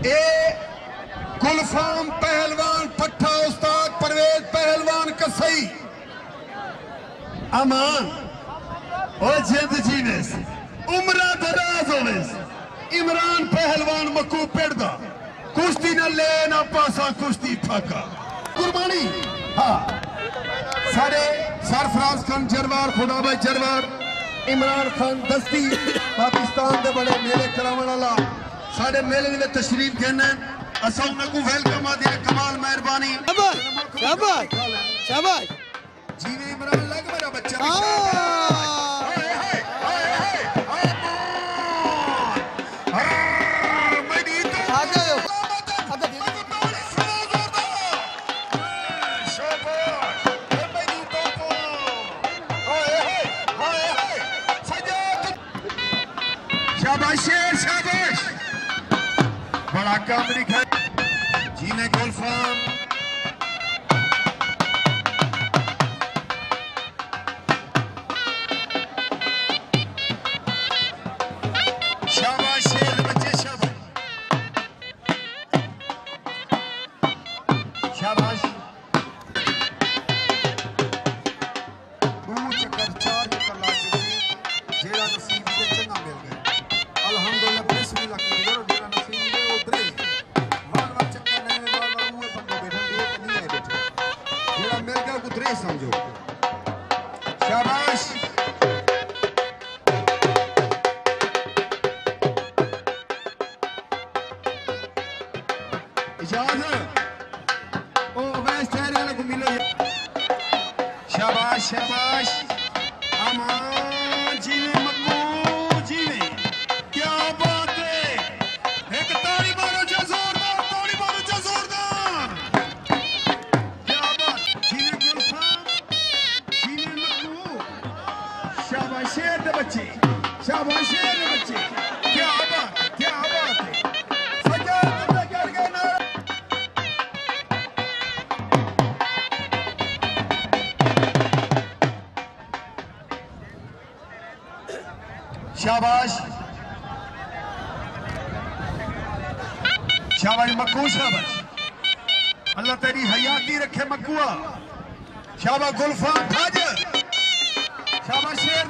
ये गुलफाम पहलवान पट्ठा उस्ताद परवेज पहलवान कसई। अमान और जिंद जीवेस उम्र दराज होवेस इमरान पहलवान मकू पिंड कुश्ती ना ले ना पासा कुश्ती फाका। कुर्बानी। हाँ। साढ़े सरफराज खान जरवार खुदा भाई जरवार, इमरान खान दस्ती, पाकिस्तान के बड़े मेले कराने वाला ਸਾਡੇ ਮੇਲੇ ਦੇ ਵਿੱਚ ਤਸ਼ਰੀਫ ਦੇਣਾ ਅਸਾਂ ਉਹਨਾਂ ਨੂੰ ਵੈਲਕਮ ਆ ਦੇ ਕਮਾਲ ਮਿਹਰਬਾਨੀ ਸ਼ਾਬਾਸ਼ ਸ਼ਾਬਾਸ਼ ਸ਼ਾਬਾਸ਼ ਜੀਵੇ ਇਮਰਾਨ ਲੱਗ ਮੇਰਾ ਬੱਚਾ ਹਾਏ ਹਾਏ ਹਾਏ Sher Shah Hakan Riker. Yine gol falan. Şaban şehir maçı Şaban. Şaban. दो चक्कर चार चक्कर ला चुकी जेड़ा नसीब को चंगा मिल गया अलहमदुल्ला मिलकर कुतरे समझो। शाबाश। शाबाश शाबाश। अमान जीवन शाबाशेर बच्चे शाबाशेर बच्चे। क्या बात क्या बात शाबाश। शाबाश मक्कू, शाबाश। अल्लाह तेरी हयाती रखे मक्कुआ। शाबाश गुलफाम खाजर। शाबाश शेर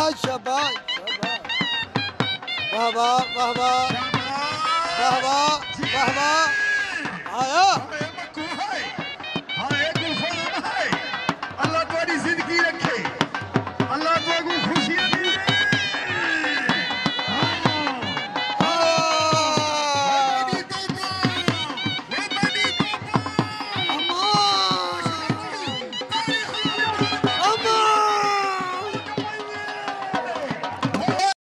şabaş şabaş. Vah vah vah vah. Vah vah vah vah. Ayağa.